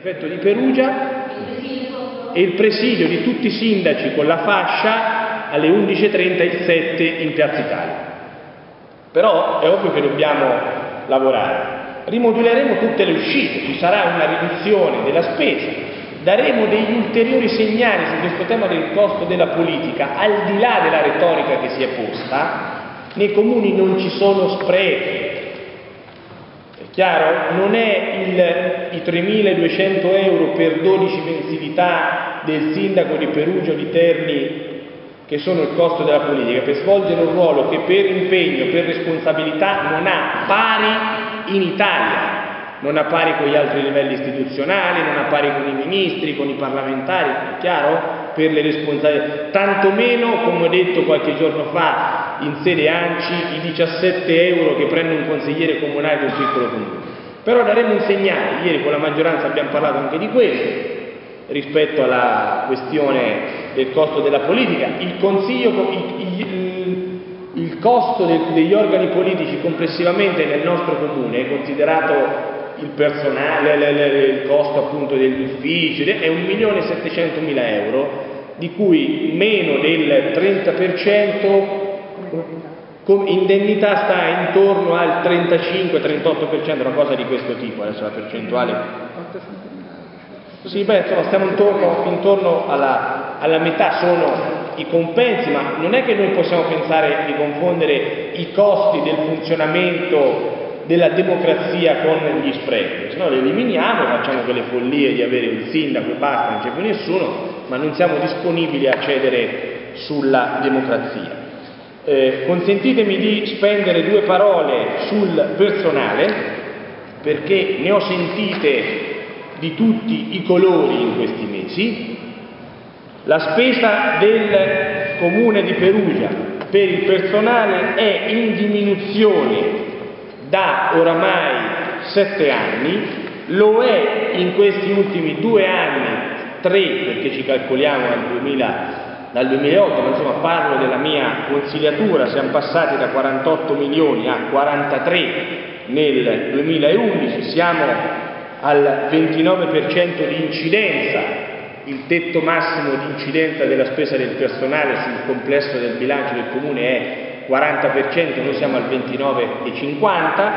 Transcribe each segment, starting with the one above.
prefetto di Perugia e il presidio di tutti i sindaci con la fascia alle 11.30 il 7 in Piazza Italia. Però è ovvio che dobbiamo lavorare. Rimoduleremo tutte le uscite, ci sarà una riduzione della spesa, daremo degli ulteriori segnali su questo tema del costo della politica, al di là della retorica che si è posta, nei comuni non ci sono sprechi. Chiaro? Non è il, i 3.200 euro per 12 mensilità del sindaco di Perugia o di Terni che sono il costo della politica, per svolgere un ruolo che per impegno, per responsabilità non ha pari in Italia non ha pari con gli altri livelli istituzionali, non ha pari con i ministri, con i parlamentari, chiaro? Per le responsabilità, tantomeno, come ho detto qualche giorno fa in sede ANCI, i 17 euro che prende un consigliere comunale di un piccolo comune. Però daremo un segnale, ieri con la maggioranza abbiamo parlato anche di questo, rispetto alla questione del costo della politica, il, consiglio, il, il, il costo de, degli organi politici complessivamente nel nostro comune considerato il personale, il costo appunto degli uffici, è 1.700.000 euro, di cui meno del 30% indennità sta intorno al 35-38%, una cosa di questo tipo, adesso la percentuale. Sì, beh, insomma, stiamo intorno, intorno alla, alla metà, sono i compensi, ma non è che noi possiamo pensare di confondere i costi del funzionamento della democrazia con gli sprechi, se no li eliminiamo, facciamo quelle follie di avere un sindaco e basta, non c'è più nessuno, ma non siamo disponibili a cedere sulla democrazia. Eh, consentitemi di spendere due parole sul personale, perché ne ho sentite di tutti i colori in questi mesi. La spesa del comune di Perugia per il personale è in diminuzione da oramai sette anni, lo è in questi ultimi due anni, tre perché ci calcoliamo dal, 2000, dal 2008, ma insomma parlo della mia consigliatura, siamo passati da 48 milioni a 43 nel 2011, siamo al 29% di incidenza, il tetto massimo di incidenza della spesa del personale sul complesso del bilancio del comune è 40%, noi siamo al 29,50%,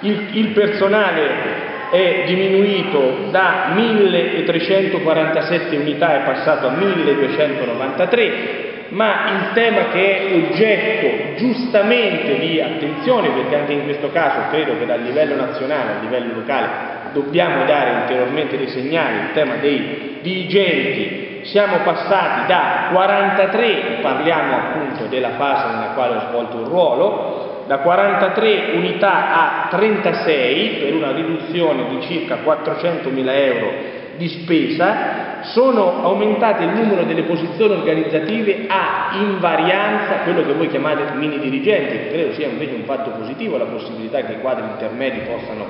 il, il personale è diminuito da 1347 unità, è passato a 1293, ma il tema che è oggetto giustamente di attenzione, perché anche in questo caso credo che dal livello nazionale a livello locale dobbiamo dare ulteriormente dei segnali, il tema dei dirigenti. Siamo passati da 43, parliamo appunto della fase nella quale ho svolto un ruolo, da 43 unità a 36 per una riduzione di circa 400.000 euro di spesa, sono aumentate il numero delle posizioni organizzative a invarianza, quello che voi chiamate mini dirigenti, che credo sia invece un fatto positivo, la possibilità che i quadri intermedi possano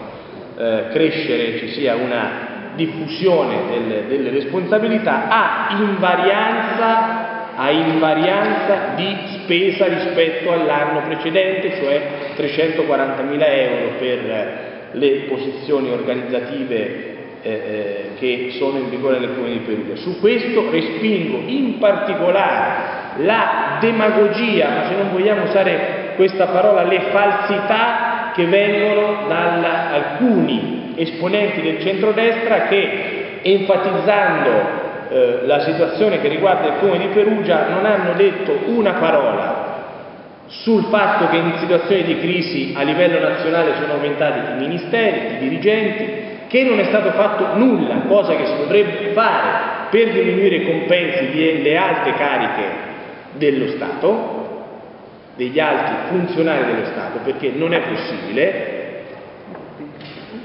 eh, crescere, ci sia una diffusione delle, delle responsabilità a invarianza, a invarianza di spesa rispetto all'anno precedente, cioè 340.000 euro per le posizioni organizzative eh, eh, che sono in vigore nel Comune di Perugia. Su questo respingo in particolare la demagogia, ma se non vogliamo usare questa parola, le falsità che vengono da alcuni esponenti del centrodestra che enfatizzando eh, la situazione che riguarda il Comune di Perugia non hanno detto una parola sul fatto che in situazioni di crisi a livello nazionale sono aumentati i ministeri, i dirigenti, che non è stato fatto nulla, cosa che si dovrebbe fare per diminuire i compensi delle alte cariche dello Stato, degli alti funzionari dello Stato, perché non è possibile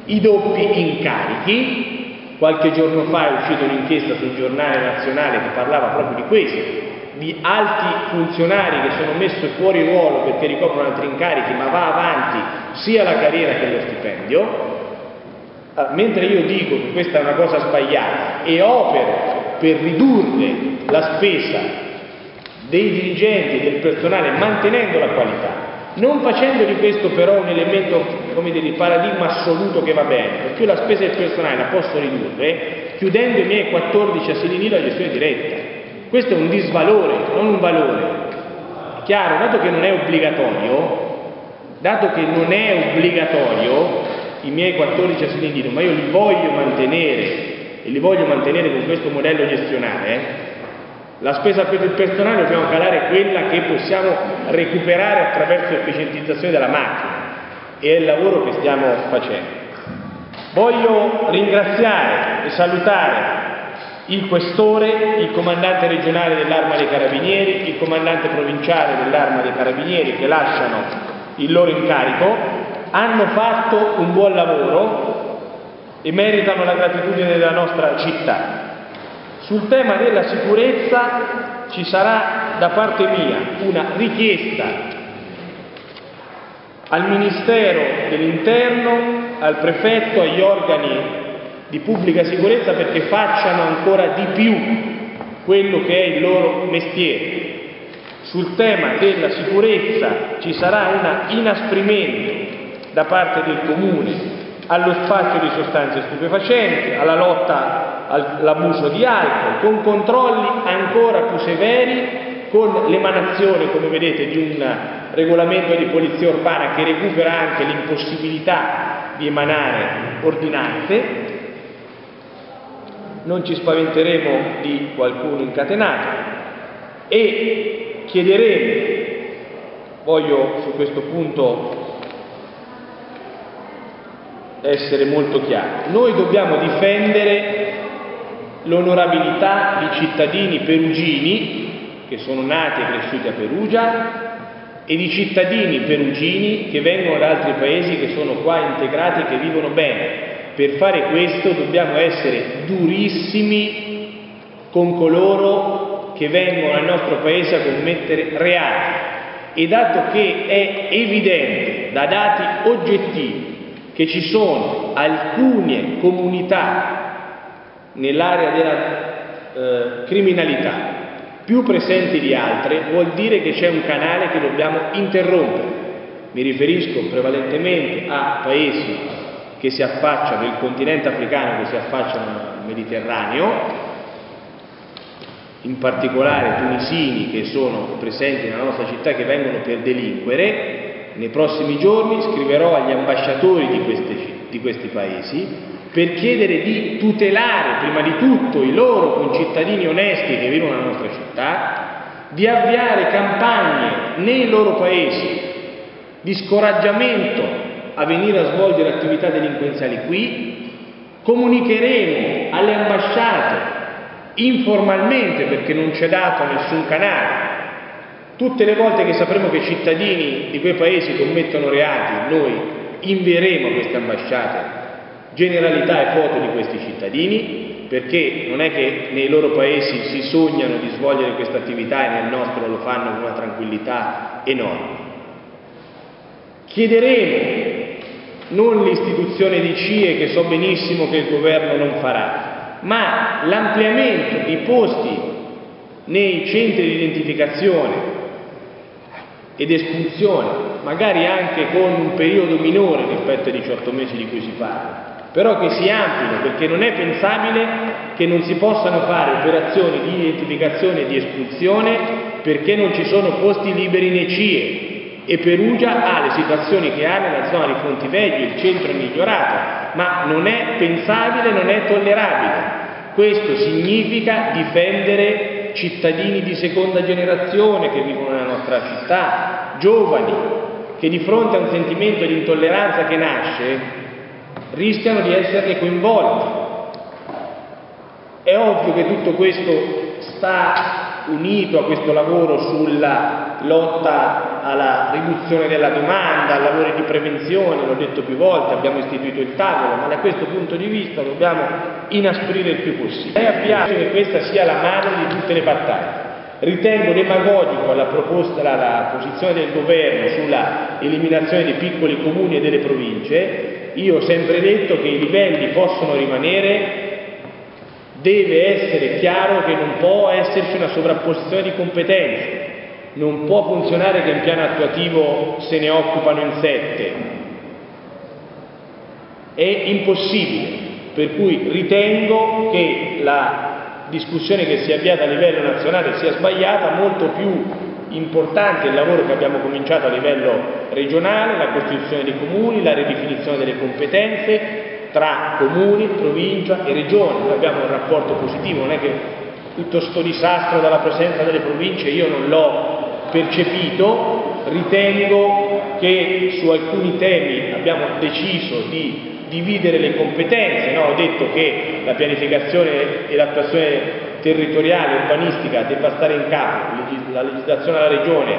i doppi incarichi, qualche giorno fa è uscita un'inchiesta sul giornale nazionale che parlava proprio di questo, di alti funzionari che sono messi fuori ruolo perché ricoprono altri incarichi, ma va avanti sia la carriera che lo stipendio, ah, mentre io dico che questa è una cosa sbagliata e opero per ridurre la spesa dei dirigenti del personale mantenendo la qualità, non facendo di questo però un elemento come dire, di paradigma assoluto che va bene, perché io la spesa del personale la posso ridurre chiudendo i miei 14 asili nido a gestione diretta. Questo è un disvalore, non un valore. Chiaro, dato che non è obbligatorio, dato che non è obbligatorio i miei 14 asili nido, ma io li voglio mantenere e li voglio mantenere con questo modello gestionale, la spesa per il personale dobbiamo calare quella che possiamo recuperare attraverso l'efficientizzazione della macchina e è il lavoro che stiamo facendo. Voglio ringraziare e salutare il questore, il comandante regionale dell'Arma dei Carabinieri, il comandante provinciale dell'Arma dei Carabinieri che lasciano il loro incarico, hanno fatto un buon lavoro e meritano la gratitudine della nostra città. Sul tema della sicurezza ci sarà da parte mia una richiesta al Ministero dell'Interno, al prefetto, agli organi di pubblica sicurezza perché facciano ancora di più quello che è il loro mestiere. Sul tema della sicurezza ci sarà un inasprimento da parte del Comune allo spazio di sostanze stupefacenti, alla lotta all'abuso di alcol, con controlli ancora più severi, con l'emanazione, come vedete, di un regolamento di polizia urbana che recupera anche l'impossibilità di emanare ordinanze. Non ci spaventeremo di qualcuno incatenato e chiederemo, voglio su questo punto essere molto chiari. Noi dobbiamo difendere l'onorabilità di cittadini perugini che sono nati e cresciuti a Perugia e di cittadini perugini che vengono da altri paesi che sono qua integrati e che vivono bene. Per fare questo dobbiamo essere durissimi con coloro che vengono al nostro paese a commettere reati e dato che è evidente da dati oggettivi che ci sono alcune comunità nell'area della eh, criminalità più presenti di altre, vuol dire che c'è un canale che dobbiamo interrompere. Mi riferisco prevalentemente a paesi che si affacciano, il continente africano che si affacciano al Mediterraneo, in particolare tunisini che sono presenti nella nostra città che vengono per delinquere, nei prossimi giorni scriverò agli ambasciatori di, queste, di questi paesi per chiedere di tutelare prima di tutto i loro concittadini onesti che vivono nella nostra città, di avviare campagne nei loro paesi di scoraggiamento a venire a svolgere attività delinquenziali qui, comunicheremo alle ambasciate informalmente perché non c'è dato nessun canale Tutte le volte che sapremo che i cittadini di quei paesi commettono reati, noi invieremo queste ambasciate generalità e foto di questi cittadini, perché non è che nei loro paesi si sognano di svolgere questa attività e nel nostro lo fanno con una tranquillità enorme. Chiederemo non l'istituzione di CIE che so benissimo che il governo non farà, ma l'ampliamento di posti nei centri di identificazione ed espulsione, magari anche con un periodo minore rispetto ai 18 mesi di cui si parla, però che si amplino perché non è pensabile che non si possano fare operazioni di identificazione e di espulsione perché non ci sono posti liberi nei CIE e Perugia ha le situazioni che ha nella zona di Fontiveglio, il centro è migliorato, ma non è pensabile, non è tollerabile. Questo significa difendere cittadini di seconda generazione che vivono nella nostra città, giovani, che di fronte a un sentimento di intolleranza che nasce rischiano di esserne coinvolti. È ovvio che tutto questo sta unito a questo lavoro sulla lotta alla riduzione della domanda, al lavoro di prevenzione, l'ho detto più volte, abbiamo istituito il tavolo, ma da questo punto di vista dobbiamo inasprire il più possibile. E abbiamo che questa sia la madre di tutte le battaglie. Ritengo demagogico la, proposta, la, la posizione del governo sulla eliminazione dei piccoli comuni e delle province. Io ho sempre detto che i livelli possono rimanere deve essere chiaro che non può esserci una sovrapposizione di competenze. Non può funzionare che in piano attuativo se ne occupano in sette. È impossibile, per cui ritengo che la discussione che si è avviata a livello nazionale sia sbagliata, molto più importante il lavoro che abbiamo cominciato a livello regionale, la costituzione dei comuni, la ridefinizione delle competenze tra comuni, provincia e regione. Noi abbiamo un rapporto positivo, non è che tutto sto disastro dalla presenza delle province io non l'ho percepito, ritengo che su alcuni temi abbiamo deciso di dividere le competenze, no? ho detto che la pianificazione e l'attuazione territoriale, urbanistica debba stare in capo, la legislazione alla regione,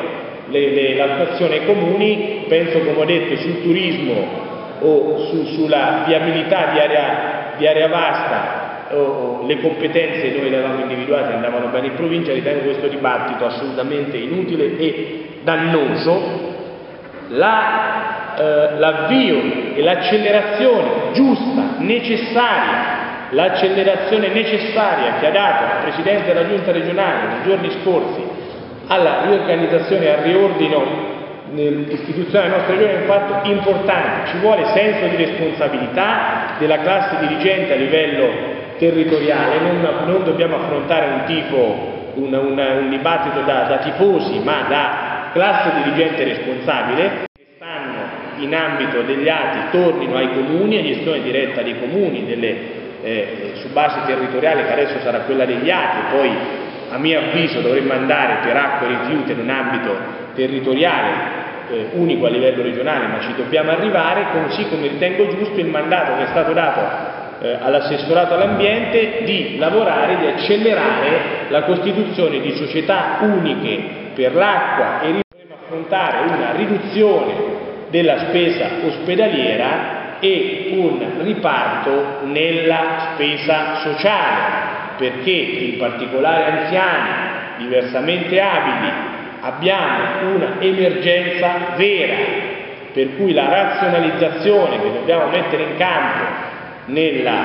l'attuazione ai comuni, penso come ho detto sul turismo o su, sulla viabilità di area, di area vasta o, o, le competenze noi le avevamo individuate andavano bene in provincia, ritengo questo dibattito assolutamente inutile e dannoso. La, eh, l'avvio e l'accelerazione giusta, necessaria l'accelerazione necessaria che ha dato il Presidente della Giunta regionale nei giorni scorsi alla riorganizzazione e al riordino istituzionale della nostra regione è un fatto importante, ci vuole senso di responsabilità della classe dirigente a livello territoriale, non, non dobbiamo affrontare un tifo, un, un, un dibattito da, da tifosi, ma da classe dirigente responsabile in ambito degli atti tornino ai comuni, a gestione diretta dei comuni, delle eh, su base territoriale che adesso sarà quella degli ATI, poi a mio avviso dovremmo andare per acqua e rifiuti in un ambito territoriale eh, unico a livello regionale, ma ci dobbiamo arrivare, così come ritengo giusto il mandato che è stato dato eh, all'assessorato all'ambiente di lavorare, di accelerare la costituzione di società uniche per l'acqua e dovremo affrontare una riduzione della spesa ospedaliera e un riparto nella spesa sociale, perché in particolare anziani, diversamente abili, abbiamo una emergenza vera, per cui la razionalizzazione che dobbiamo mettere in campo nella,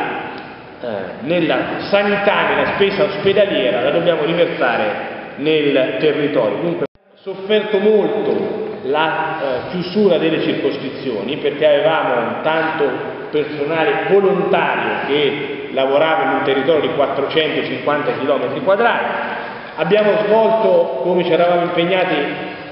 eh, nella sanità, nella spesa ospedaliera, la dobbiamo riversare nel territorio. Dunque, sofferto molto la eh, chiusura delle circoscrizioni perché avevamo tanto personale volontario che lavorava in un territorio di 450 km quadrati. Abbiamo svolto, come ci eravamo impegnati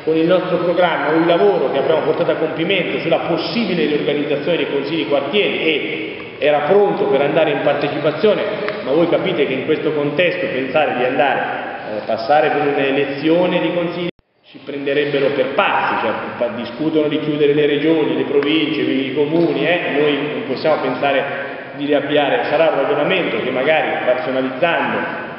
con il nostro programma, un lavoro che abbiamo portato a compimento sulla possibile riorganizzazione dei consigli quartieri e era pronto per andare in partecipazione, ma voi capite che in questo contesto pensare di andare, eh, passare per un'elezione di consigli ci prenderebbero per pazzi, cioè discutono di chiudere le regioni, le province, i comuni, eh? noi non possiamo pensare di riavviare, sarà un ragionamento che magari razionalizzando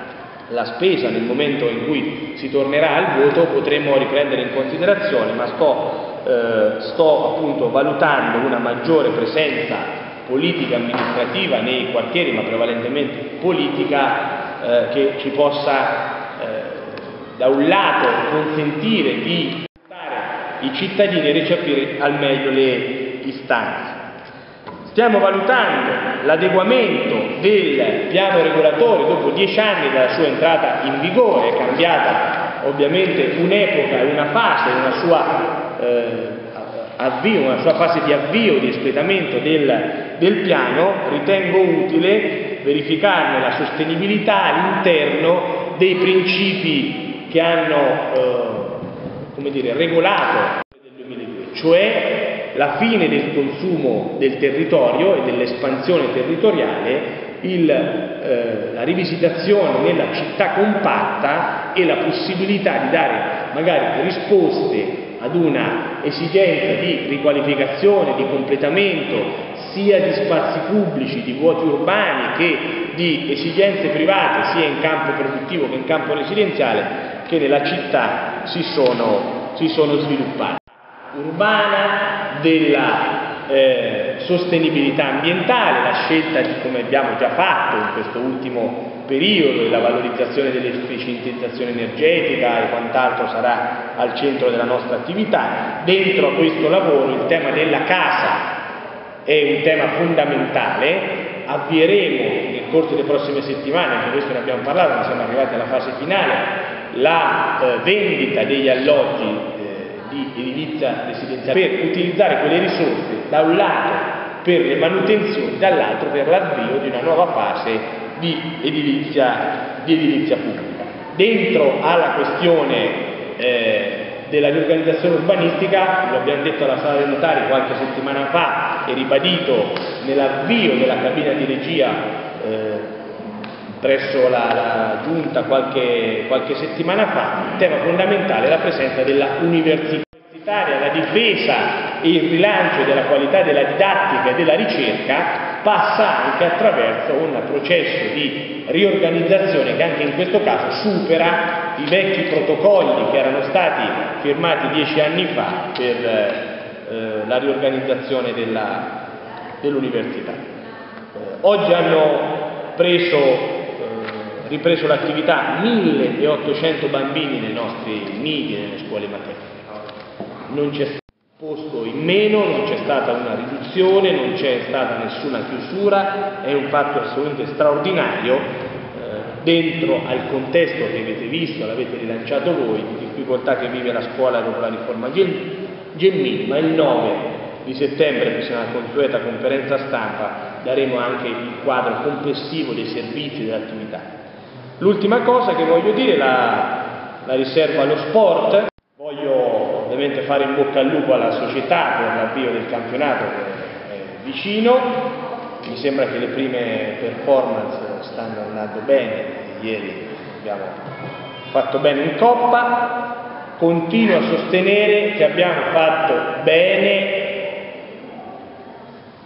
la spesa nel momento in cui si tornerà al voto potremmo riprendere in considerazione, ma sto, eh, sto appunto valutando una maggiore presenza politica amministrativa nei quartieri, ma prevalentemente politica, eh, che ci possa da un lato consentire di i cittadini e recepire al meglio le istanze. Stiamo valutando l'adeguamento del piano regolatore dopo dieci anni dalla sua entrata in vigore, è cambiata ovviamente un'epoca e una fase, una sua, eh, avvio, una sua fase di avvio, di espletamento del, del piano, ritengo utile verificarne la sostenibilità all'interno dei principi che hanno eh, dire, regolato del 2002, cioè la fine del consumo del territorio e dell'espansione territoriale, il, eh, la rivisitazione nella città compatta e la possibilità di dare magari risposte ad una esigenza di riqualificazione, di completamento sia di spazi pubblici, di vuoti urbani che di esigenze private sia in campo produttivo che in campo residenziale che nella città si sono, si sono sviluppati. Urbana della eh, sostenibilità ambientale, la scelta di come abbiamo già fatto in questo ultimo periodo, la valorizzazione dell'efficientizzazione energetica e quant'altro sarà al centro della nostra attività. Dentro a questo lavoro il tema della casa è un tema fondamentale, avvieremo nel corso delle prossime settimane, anche questo ne abbiamo parlato, ma siamo arrivati alla fase finale, la eh, vendita degli alloggi eh, di edilizia residenziale per utilizzare quelle risorse da un lato per le manutenzioni, dall'altro per l'avvio di una nuova fase di edilizia, di edilizia pubblica. Dentro alla questione eh, della riorganizzazione urbanistica, lo abbiamo detto alla sala dei notari qualche settimana fa e ribadito nell'avvio della cabina di regia eh, presso la, la Giunta qualche, qualche, settimana fa, il tema fondamentale è la presenza della università la difesa e il rilancio della qualità della didattica e della ricerca passa anche attraverso un processo di riorganizzazione che anche in questo caso supera i vecchi protocolli che erano stati firmati dieci anni fa per eh, la riorganizzazione dell'università. eh, oggi hanno preso, eh, ripreso l'attività 1800 bambini nei nostri nidi, nelle scuole materne posto in meno, non c'è stata una riduzione, non c'è stata nessuna chiusura, è un fatto assolutamente straordinario eh, dentro al contesto che avete visto, l'avete rilanciato voi, di difficoltà che vive la scuola dopo la riforma Gelmini, ma il 9 di settembre, presso una consueta conferenza stampa, daremo anche il quadro complessivo dei servizi e dell'attività. L'ultima cosa che voglio dire la, la riservo allo sport, ovviamente fare in bocca al lupo alla società per l'avvio del campionato che è vicino, mi sembra che le prime performance stanno andando bene, ieri abbiamo fatto bene in Coppa, continuo a sostenere che abbiamo fatto bene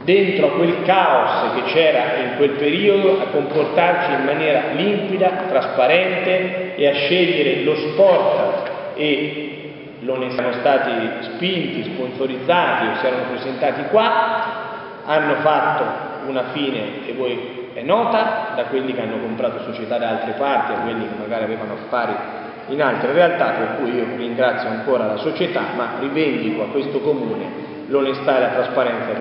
dentro a quel caos che c'era in quel periodo a comportarci in maniera limpida, trasparente e a scegliere lo sport e non siano stati spinti, sponsorizzati o si erano presentati qua, hanno fatto una fine che voi è nota, da quelli che hanno comprato società da altre parti a quelli che magari avevano affari in altre realtà, per cui io ringrazio ancora la società, ma rivendico a questo comune l'onestà e la trasparenza.